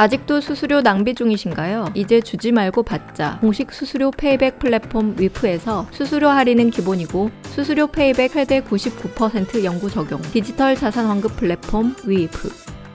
아직도 수수료 낭비 중이신가요? 이제 주지 말고 받자. 공식 수수료 payback 플랫폼 위프에서 수수료 할인은 기본이고 수수료 payback 최대 99% 영구 적용. 디지털 자산 환급 플랫폼 위프.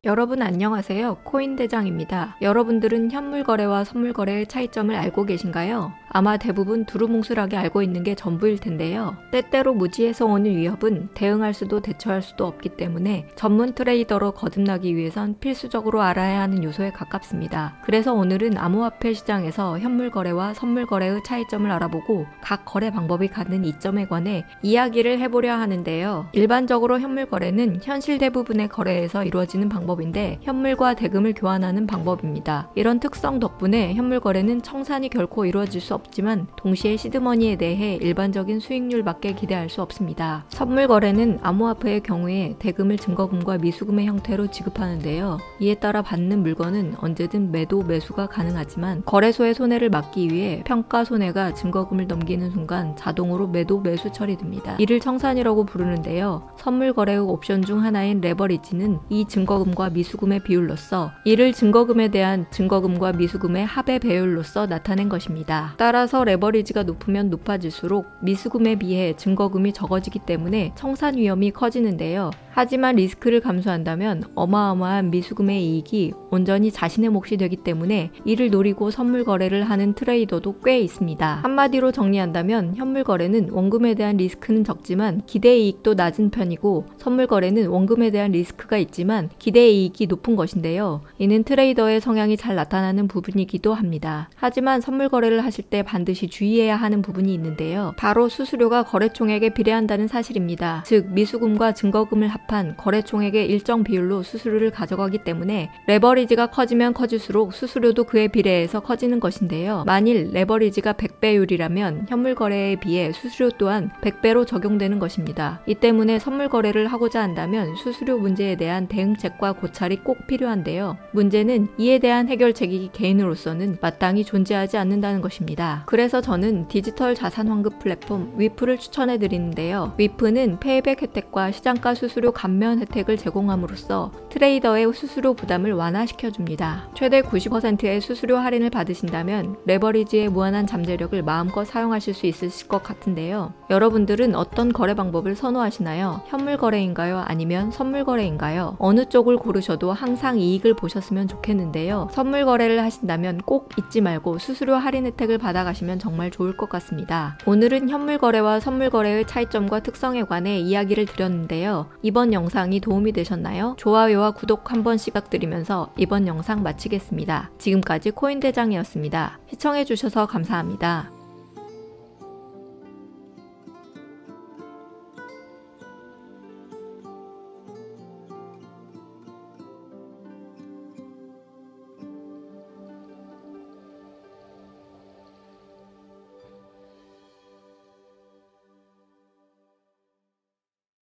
여러분 안녕하세요. 코인 대장입니다. 여러분들은 현물 거래와 선물 거래의 차이점을 알고 계신가요? 아마 대부분 두루뭉술하게 알고 있는 게 전부일 텐데요. 때때로 무지에서 오는 위협은 대응할 수도 대처할 수도 없기 때문에 전문 trader로 거듭나기 위해선 필수적으로 알아야 하는 요소에 가깝습니다. 그래서 오늘은 암호화폐 시장에서 현물 거래와 선물 거래의 차이점을 알아보고 각 거래 방법이 갖는 이점에 관해 이야기를 해보려 하는데요. 일반적으로 현물 거래는 현실 대부분의 거래에서 이루어지는 방법인데 현물과 대금을 교환하는 방법입니다. 이런 특성 덕분에 현물 거래는 청산이 결코 이루어질 수 없 없지만 동시에 시드머니에 대해 일반적인 수익률밖에 기대할 수 없습니다. 선물 거래는 암호화폐의 경우에 대금을 증거금과 미수금의 형태로 지급하는데요. 이에 따라 받는 물건은 언제든 매도 매수가 가능하지만 거래소의 손해를 막기 위해 평가 손해가 증거금을 넘기는 순간 자동으로 매도 매수 처리됩니다. 이를 청산이라고 부르는데요. 선물 거래의 옵션 중 하나인 레버리지는 이 증거금과 미수금의 비율로서 이를 증거금에 대한 증거금과 미수금의 합의 배율로서 나타낸 것입니다. 따라 따라서 레버리지가 높으면 높아질수록 미수금에 비해 증거금이 적어지기 때문에 청산 위험이 커지는데요. 하지만 리스크를 감수한다면 어마어마한 미수금의 이익이 온전히 자신의 몫이 되기 때문에 이를 노리고 선물 거래를 하는 trader도 꽤 있습니다. 한마디로 정리한다면 현물 거래는 원금에 대한 리스크는 적지만 기대 이익도 낮은 편이고 선물 거래는 원금에 대한 리스크가 있지만 기대 이익이 높은 것인데요. 이는 trader의 성향이 잘 나타나는 부분이기도 합니다. 하지만 선물 거래를 하실 때 반드시 주의해야 하는 부분이 있는데요. 바로 수수료가 거래총액에 비례한다는 사실입니다. 즉 미수금과 증거금을 합 합한 거래총액의 일정 비율로 수수료를 가져가기 때문에 레버리지가 커지면 커질수록 수수료도 그에 비례해서 커지는 것인데요. 만일 레버리지가 100배율이라면 현물 거래에 비해 수수료 또한 100배로 적용되는 것입니다. 이 때문에 선물 거래를 하고자 한다면 수수료 문제에 대한 대응책과 고찰이 꼭 필요한데요. 문제는 이에 대한 해결책이 개인으로서는 마땅히 존재하지 않는다는 것입니다. 그래서 저는 디지털 자산 환급 플랫폼 위프를 추천해 드리는데요. 위프는 페이백 혜택과 시장가 수수료 감면 혜택을 제공함으로써 트레이더의 수수료 부담을 완화시켜 줍니다. 최대 90%의 수수료 할인을 받으신다면 레버리지의 무한한 잠재력을 마음껏 사용하실 수 있으실 것 같은데요. 여러분들은 어떤 거래 방법을 선호하시나요? 현물 거래인가요? 아니면 선물 거래인가요? 어느 쪽을 고르셔도 항상 이익을 보셨으면 좋겠는데요. 선물 거래를 하신다면 꼭 잊지 말고 수수료 할인 혜택을 받아 가시면 정말 좋을 것 같습니다. 오늘은 현물 거래와 선물 거래의 차이점과 특성에 관해 이야기를 드렸는데요. 이번 영상이 도움이 되셨나요? 좋아요와 구독 한 번씩 부탁드리면서 이번 영상 마치겠습니다. 지금까지 코인대장이었습니다. 시청해주셔서 감사합니다.